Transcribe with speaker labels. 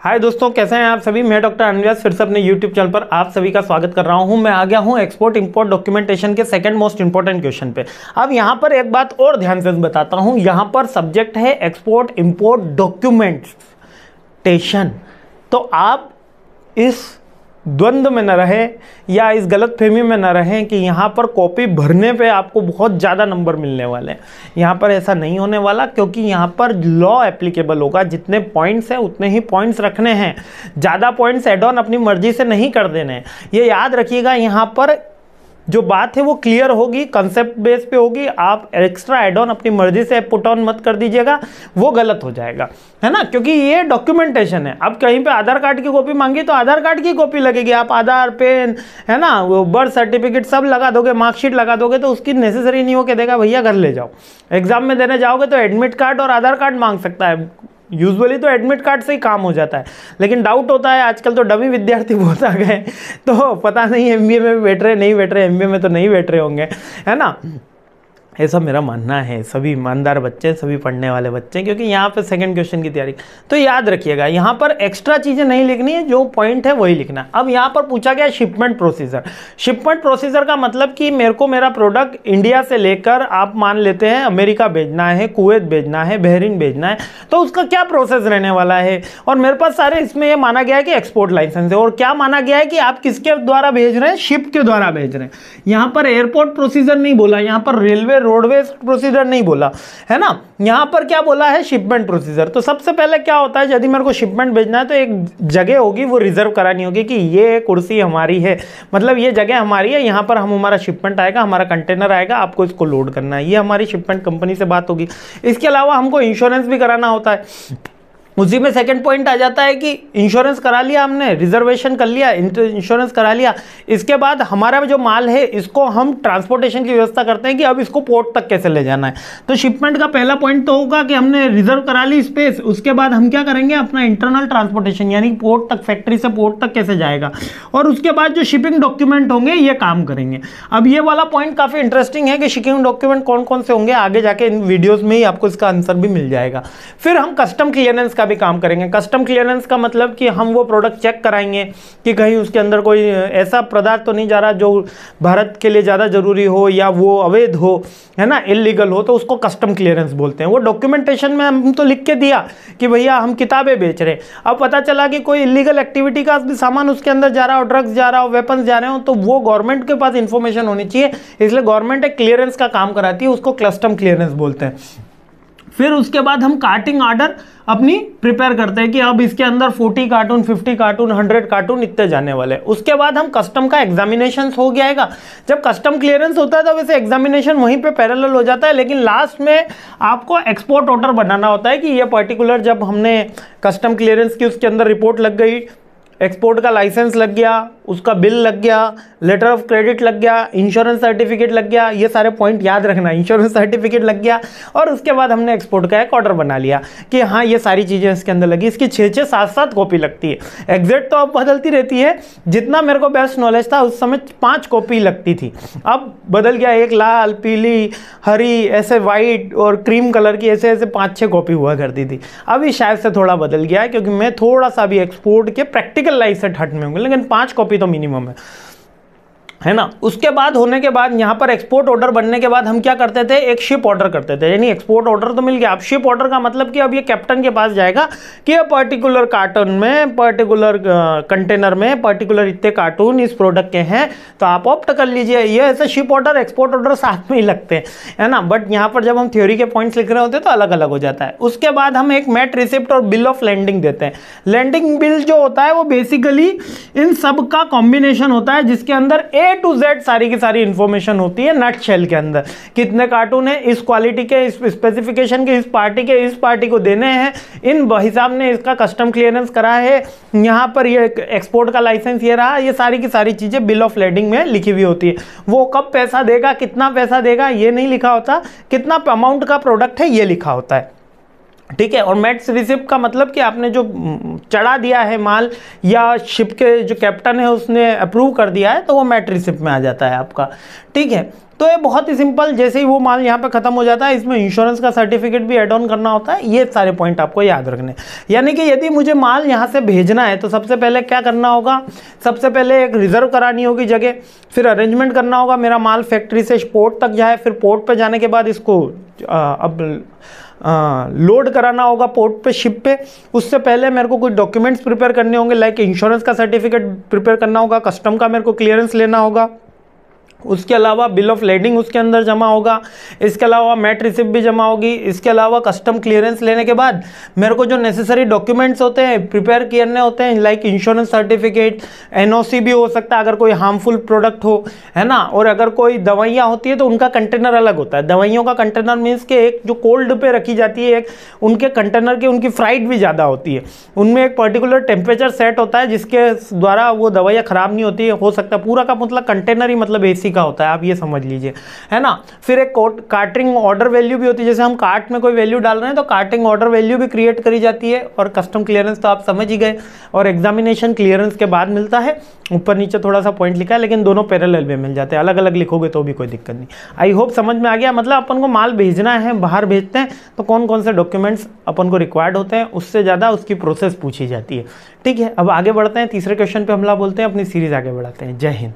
Speaker 1: हाय दोस्तों, कैसे हैं आप सभी? मैं डॉक्टर अनव्यास फिर से अपने यूट्यूब चैनल पर आप सभी का स्वागत कर रहा हूँ। मैं आ गया हूँ एक्सपोर्ट इंपोर्ट डॉक्यूमेंटेशन के सेकंड मोस्ट इंपॉर्टेंट क्वेश्चन पे। अब यहाँ पर एक बात और ध्यान से बताता हूँ। यहाँ पर सब्जेक्ट है एक्सपोर्ट इम्पोर्ट डॉक्यूमेंटेशन तो आप इस द्वंद्व में न रहे या इस गलत फहमी में न रहें कि यहाँ पर कॉपी भरने पे आपको बहुत ज़्यादा नंबर मिलने वाले हैं। यहाँ पर ऐसा नहीं होने वाला क्योंकि यहाँ पर लॉ एप्लीकेबल होगा। जितने पॉइंट्स हैं, उतने ही पॉइंट्स रखने हैं। ज़्यादा पॉइंट्स एड ऑन अपनी मर्ज़ी से नहीं कर देने। ये याद रखिएगा, यहाँ पर जो बात है वो क्लियर होगी कंसेप्ट बेस पे होगी। आप एक्स्ट्रा एड ऑन अपनी मर्ज़ी से पुट ऑन मत कर दीजिएगा, वो गलत हो जाएगा। है ना? क्योंकि ये डॉक्यूमेंटेशन है। अब कहीं पे आधार कार्ड की कॉपी मांगी तो आधार कार्ड की कॉपी लगेगी। आप आधार पेन है ना? वो बर्थ सर्टिफिकेट सब लगा दोगे मार्कशीट लगा दोगे तो उसकी नेसेसरी नहीं हो के देगा, भैया, घर ले जाओ। एग्ज़ाम में देने जाओगे तो एडमिट कार्ड और आधार कार्ड मांग सकता है। यूजुअली तो एडमिट कार्ड से ही काम हो जाता है। लेकिन डाउट होता है, आजकल तो डबी विद्यार्थी बहुत आ गए तो पता नहीं एम में बैठ रहे, नहीं बैठ रहे एम में तो नहीं बैठ रहे होंगे, है ना? ऐसा मेरा मानना है। सभी ईमानदार बच्चे, सभी पढ़ने वाले बच्चे, क्योंकि यहाँ पे सेकंड क्वेश्चन की तैयारी। तो याद रखिएगा, यहाँ पर एक्स्ट्रा चीज़ें नहीं लिखनी है, जो पॉइंट है वही लिखना। अब यहाँ पर पूछा गया शिपमेंट प्रोसीजर शिपमेंट प्रोसीजर का मतलब कि मेरे को मेरा प्रोडक्ट इंडिया से लेकर आप मान लेते हैं अमेरिका भेजना है कुवैत भेजना है बहरीन भेजना है तो उसका क्या प्रोसेस रहने वाला है? और मेरे पास सारे इसमें यह माना गया है कि एक्सपोर्ट लाइसेंस है। और क्या माना गया है कि आप किसके द्वारा भेज रहे हैं? शिप के द्वारा भेज रहे हैं। यहाँ पर एयरपोर्ट प्रोसीजर नहीं बोला, यहाँ पर रेलवे रोडवेज़ प्रोसीजर नहीं बोला, है ना? यहाँ पर क्या बोला है? Shipment procedure. तो सबसे पहले क्या होता है, यदि मेरे को शिपमेंट भेजना है तो एक जगह होगी, वो रिज़र्व करानी होगी कि ये कुर्सी हमारी है। मतलब ये जगह हमारी है, यहाँ पर हम हमारा शिपमेंट आएगा, हमारा कंटेनर आएगा, आपको इसको लोड करना है। ये हमारी शिपमेंट कंपनी से बात होगी। इसके अलावा हमको इंश्योरेंस भी कराना होता है। उसी में सेकंड पॉइंट आ जाता है कि इंश्योरेंस करा लिया हमने रिजर्वेशन कर लिया इंश्योरेंस करा लिया। इसके बाद हमारा जो माल है, इसको हम ट्रांसपोर्टेशन की व्यवस्था करते हैं कि अब इसको पोर्ट तक कैसे ले जाना है। तो शिपमेंट का पहला पॉइंट तो होगा कि हमने रिज़र्व करा ली स्पेस उसके बाद हम क्या करेंगे, अपना इंटरनल ट्रांसपोर्टेशन यानी पोर्ट तक फैक्ट्री से पोर्ट तक कैसे जाएगा। और उसके बाद जो शिपिंग डॉक्यूमेंट होंगे, ये काम करेंगे। अब ये वाला पॉइंट काफ़ी इंटरेस्टिंग है कि शिपिंग डॉक्यूमेंट कौन कौन से होंगे, आगे जाके इन वीडियोज़ में ही आपको इसका आंसर भी मिल जाएगा। फिर हम कस्टम क्लियरेंस का भी काम करेंगे। कस्टम क्लियरेंस का मतलब कि हम वो प्रोडक्ट चेक कराएँगे कि कहीं उसके अंदर कोई ऐसा पदार्थ तो नहीं जा रहा जो भारत के लिए ज़्यादा ज़रूरी हो या वो अवैध हो, है ना इलीगल हो तो उसको कस्टम क्लियरेंस बोलते हैं। वो डॉक्यूमेंटेशन में हम तो लिख के दिया कि भैया हम किताबें बेच रहे हैं। अब पता चला कि कोई इलीगल एक्टिविटी का भी सामान उसके अंदर जा रहा हो ड्रग्स जा रहा हो वेपन्स जा रहे हो तो वो गवर्नमेंट के पास इंफॉर्मेशन होनी चाहिए। इसलिए गवर्नमेंट एक क्लियरेंस का काम कराती है, उसको कस्टम क्लियरेंस बोलते हैं। फिर उसके बाद हम कार्टिंग ऑर्डर अपनी प्रिपेयर करते हैं कि अब इसके अंदर 40 कार्टून 50 कार्टून 100 कार्टून इतने जाने वाले उसके बाद हम कस्टम का एग्जामिनेशन हो जाएगा जब कस्टम क्लियरेंस होता है तो वैसे एग्जामिनेशन वहीं पे पैरेलल हो जाता है, लेकिन लास्ट में आपको एक्सपोर्ट ऑर्डर बनाना होता है कि ये पर्टिकुलर जब हमने कस्टम क्लियरेंस की, उसके अंदर रिपोर्ट लग गई एक्सपोर्ट का लाइसेंस लग गया, उसका बिल लग गया लेटर ऑफ़ क्रेडिट लग गया इंश्योरेंस सर्टिफिकेट लग गया, ये सारे पॉइंट याद रखना इंश्योरेंस सर्टिफिकेट लग गया और उसके बाद हमने एक्सपोर्ट का एक ऑर्डर बना लिया कि हाँ ये सारी चीज़ें इसके अंदर लगी, इसकी छः छः सात सात कॉपी लगती है। एग्जैक्ट तो अब बदलती रहती है, जितना मेरे को बेस्ट नॉलेज था, उस समय पाँच कॉपी लगती थी। अब बदल गया, एक लाल, पीली, हरी, ऐसे वाइट और क्रीम कलर की ऐसे ऐसे पाँच छः कॉपी हुआ करती थी। अभी शायद से थोड़ा बदल गया है, क्योंकि मैं थोड़ा सा भी एक्सपोर्ट के प्रैक्टिकल लाइफ से हट में होंगे लेकिन पाँच कॉपी तो मिनिमम है। है ना? उसके बाद होने के बाद, यहाँ पर एक्सपोर्ट ऑर्डर बनने के बाद हम क्या करते थे? एक शिप ऑर्डर करते थे। यानी एक्सपोर्ट ऑर्डर तो मिल गया। अब शिप ऑर्डर का मतलब कि अब ये कैप्टन के पास जाएगा कि ये पर्टिकुलर कार्टून में पर्टिकुलर कंटेनर में पर्टिकुलर इतने कार्टून इस प्रोडक्ट के हैं। तो आप ऑप्ट कर लीजिए। ये ऐसे शिप ऑर्डर एक्सपोर्ट ऑर्डर साथ में ही लगते हैं। है ना? बट यहाँ पर जब हम थ्योरी के पॉइंट्स लिख रहे होते हैं तो अलग अलग हो जाता है। उसके बाद हम एक मैट रिसिप्ट और बिल ऑफ़ लैंडिंग देते हैं। लैंडिंग बिल जो होता है वो बेसिकली इन सब का कॉम्बिनेशन होता है, जिसके अंदर टू जेड सारी की सारी इंफॉर्मेशन होती है नट शेल के अंदर। कितने कार्टून है, इस क्वालिटी के, इस स्पेसिफिकेशन के, इस पार्टी के, इस पार्टी को देने हैं। इन हिसाब ने इसका कस्टम क्लियरेंस करा है। यहाँ पर ये एक्सपोर्ट का लाइसेंस ये रहा, ये सारी की सारी चीज़ें बिल ऑफ़ लेडिंग में लिखी हुई होती है। वो कब पैसा देगा, कितना पैसा देगा, ये नहीं लिखा होता। कितना अमाउंट का प्रोडक्ट है, ये लिखा होता है। ठीक है और मेट्स रिसिप्ट का मतलब कि आपने जो चढ़ा दिया है माल या शिप के जो कैप्टन है उसने अप्रूव कर दिया है तो वो मेट रिसिप्ट में आ जाता है आपका। ठीक है तो ये बहुत ही सिंपल जैसे ही वो माल यहाँ पे खत्म हो जाता है इसमें इंश्योरेंस का सर्टिफिकेट भी एड ऑन करना होता है ये सारे पॉइंट आपको याद रखने। यानी कि यदि मुझे माल यहाँ से भेजना है तो सबसे पहले क्या करना होगा? सबसे पहले एक रिज़र्व करानी होगी जगह फिर अरेंजमेंट करना होगा मेरा माल फैक्ट्री से पोर्ट तक जाए फिर पोर्ट पर जाने के बाद इसको आ, अब लोड कराना होगा पोर्ट पे शिप पे। उससे पहले मेरे को कुछ डॉक्यूमेंट्स प्रिपेयर करने होंगे लाइक इंश्योरेंस का सर्टिफिकेट प्रिपेयर करना होगा कस्टम का मेरे को क्लियरेंस लेना होगा। उसके अलावा बिल ऑफ़ लेडिंग उसके अंदर जमा होगा। इसके अलावा मेट रिसिप्ट भी जमा होगी। इसके अलावा कस्टम क्लियरेंस लेने के बाद मेरे को जो नेसेसरी डॉक्यूमेंट्स होते हैं प्रिपेयर करने होते हैं लाइक इंश्योरेंस सर्टिफिकेट एनओसी भी हो सकता है अगर कोई हार्मफुल प्रोडक्ट हो, है ना? और अगर कोई दवाइयाँ होती है तो उनका कंटेनर अलग होता है। दवाइयों का कंटेनर मीन्स के एक जो कोल्ड पे रखी जाती है, एक उनके कंटेनर की उनकी फ्राइट भी ज़्यादा होती है। उनमें एक पर्टिकुलर टेम्परेचर सेट होता है जिसके द्वारा वो दवाइयाँ ख़राब नहीं होती हो। सकता पूरा का मतलब कंटेनर ही मतलब ए का होता है, आप ये समझ लीजिए, है ना? फिर एक कार्टिंग ऑर्डर वैल्यू भी होती है, जैसे हम कार्ट में कोई वैल्यू डाल रहे हैं तो कार्टिंग ऑर्डर वैल्यू भी क्रिएट करी जाती है, और कस्टम क्लियरेंस तो आप समझ ही गए, और एग्जामिनेशन क्लियरेंस के बाद मिलता है, ऊपर नीचे थोड़ा सा पॉइंट लिखा है, लेकिन दोनों पैरेलल में मिल जाते हैं अलग अलग लिखोगे तो भी कोई दिक्कत नहीं। आई होप समझ में आ गया मतलब अपन को माल भेजना है, बाहर भेजते हैं तो कौन कौन से डॉक्यूमेंट्स अपन को रिक्वायर्ड होते हैं, उससे ज़्यादा उसकी प्रोसेस पूछी जाती है। ठीक है, अब आगे बढ़ते हैं, तीसरे क्वेश्चन पे हमला बोलते हैं, अपनी सीरीज़ आगे बढ़ाते हैं। जय हिंद।